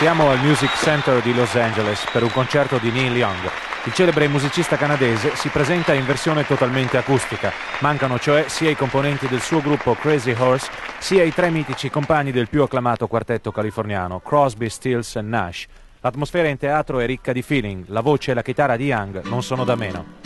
Siamo al Music Center di Los Angeles per un concerto di Neil Young. Il celebre musicista canadese si presenta in versione totalmente acustica. Mancano cioè sia i componenti del suo gruppo Crazy Horse, sia i tre mitici compagni del più acclamato quartetto californiano, Crosby, Stills e Nash. L'atmosfera in teatro è ricca di feeling, la voce e la chitarra di Young non sono da meno.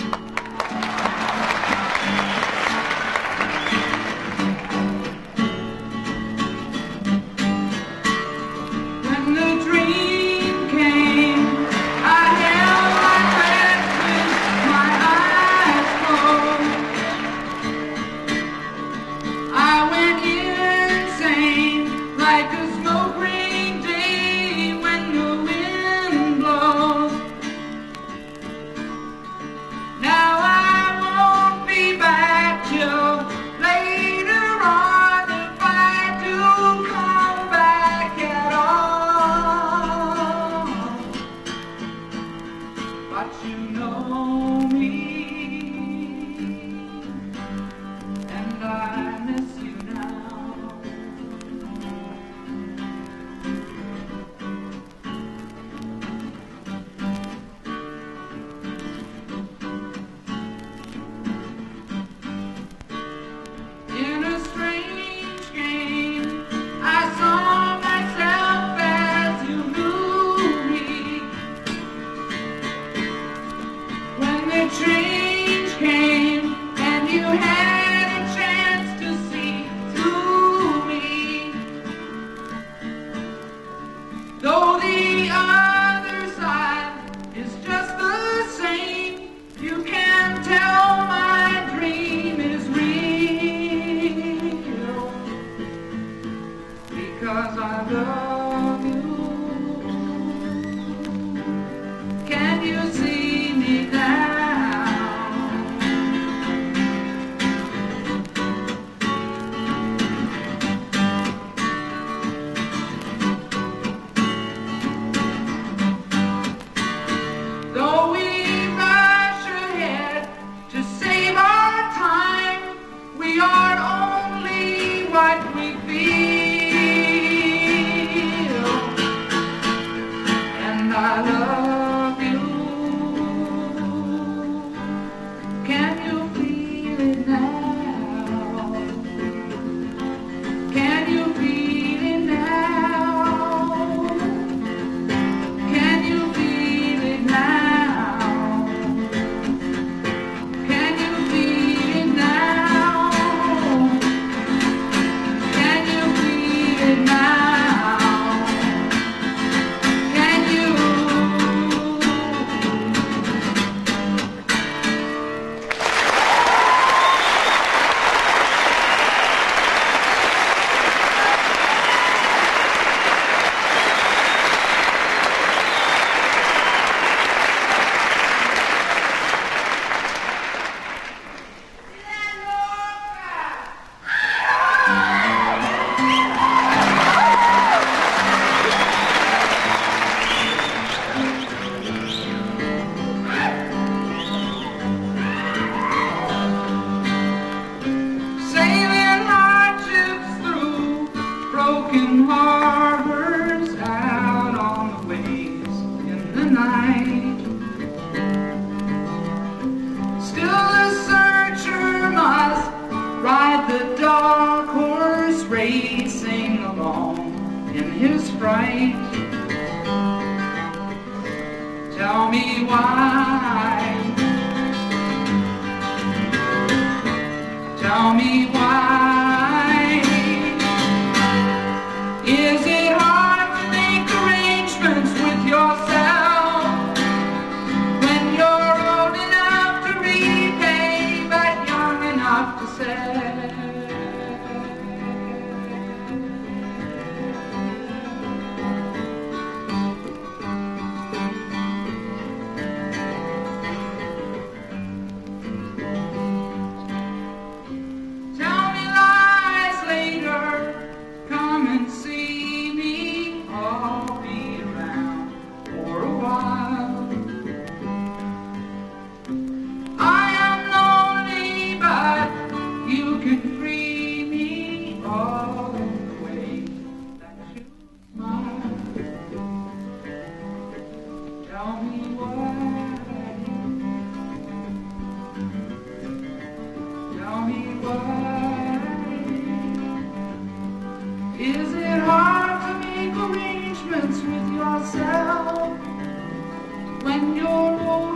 because I love tell me why. myself when you're old.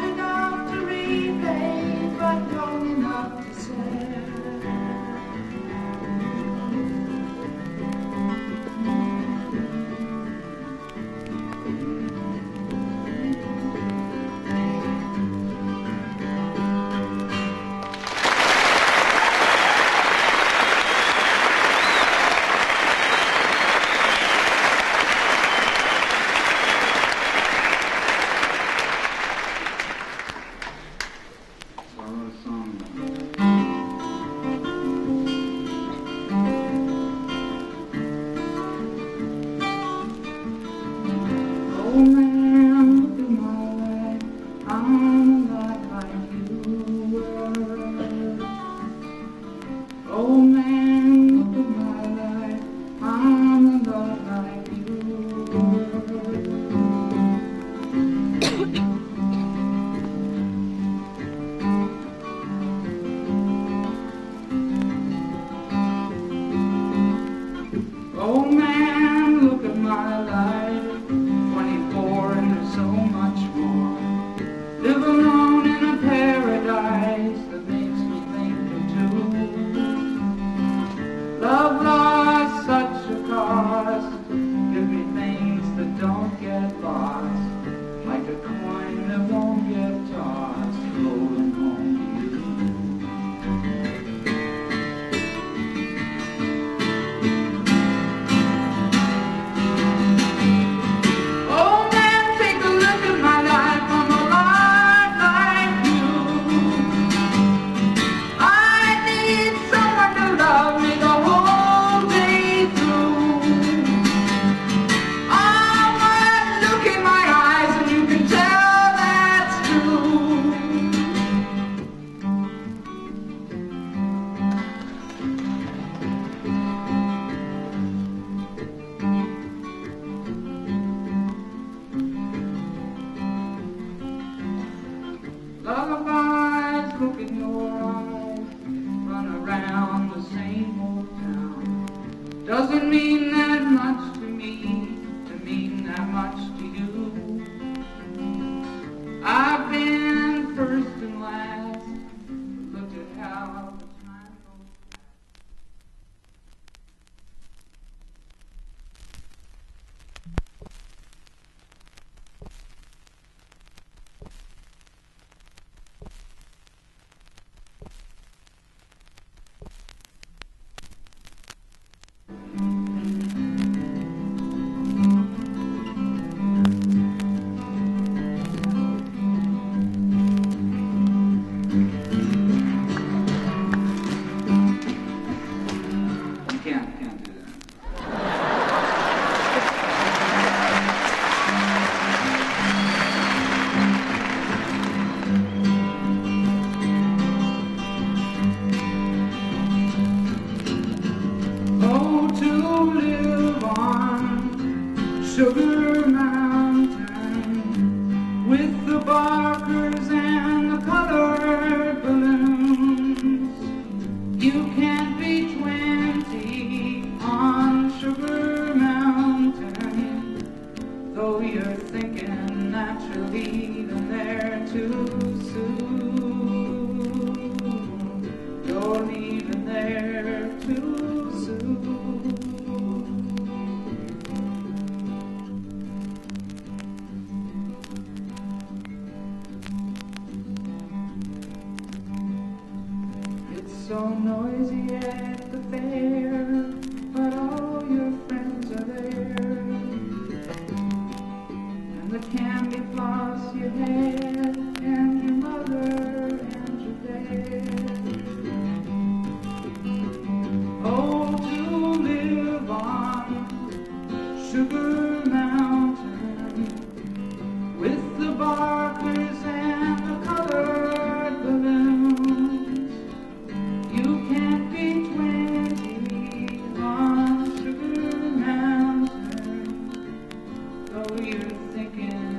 so you're thinking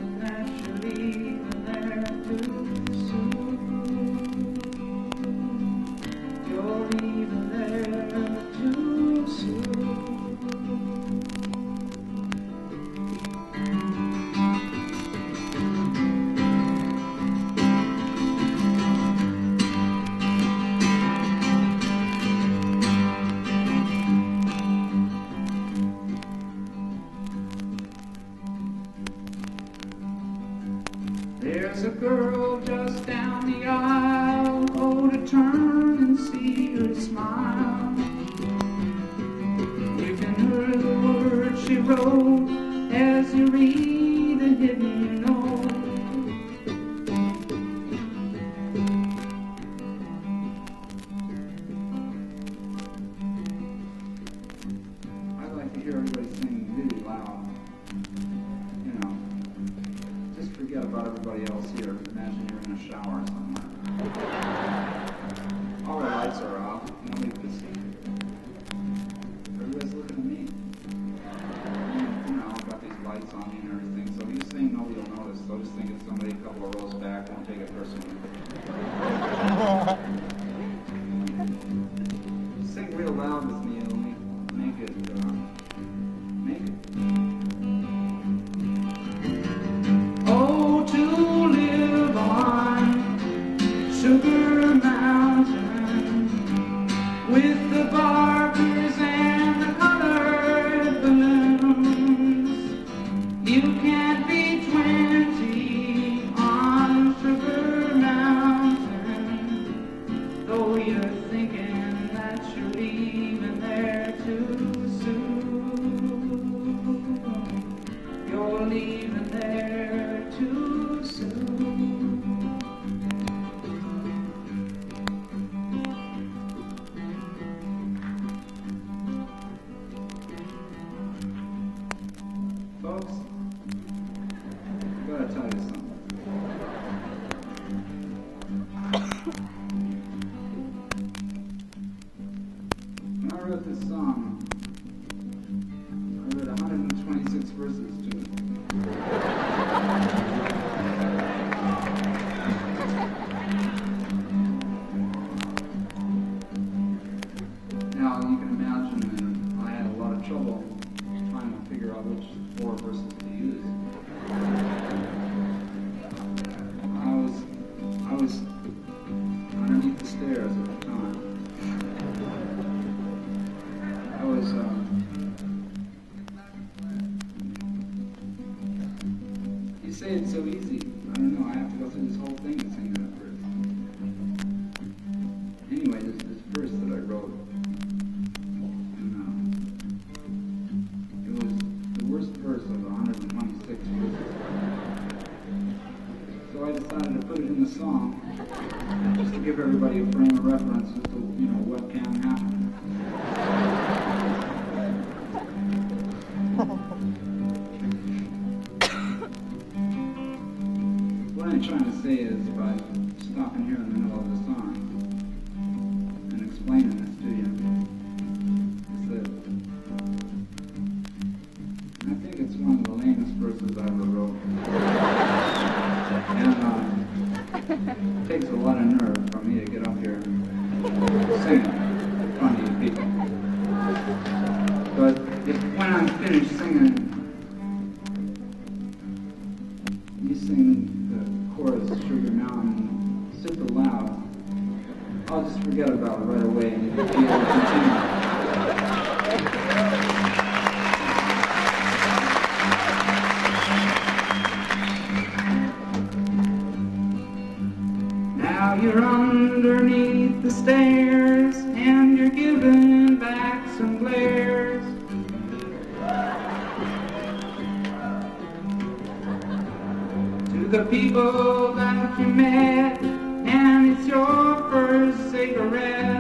There's a girl just down the aisle, oh, to turn and see her smile. You can hear the words she wrote. hours. trying to figure out which four verses to use. song, just to give everybody a frame of reference as to you know what can happen. Now you're underneath the stairs and you're giving back some glares. to the people that you met, and it's your first cigarette.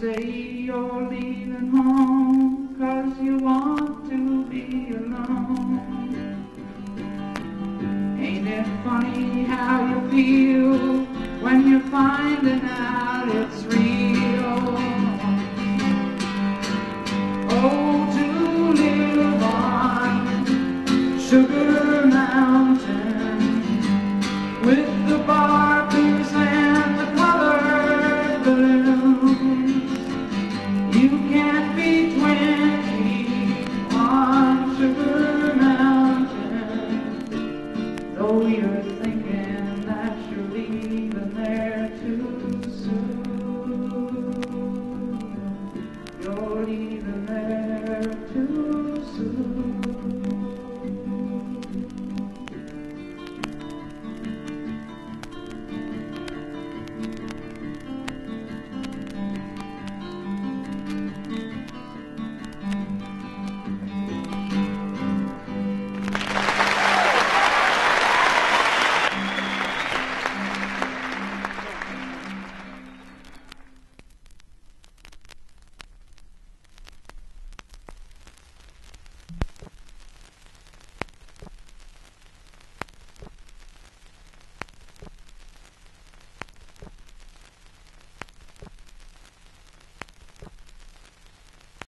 say you're leaving home cause you want to be alone. Ain't it funny how you feel?